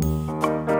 Música